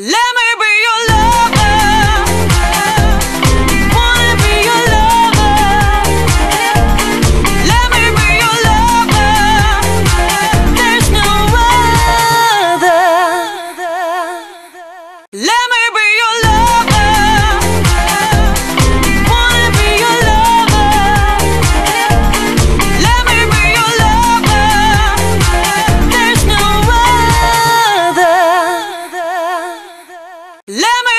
Let me Let me